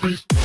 Peace.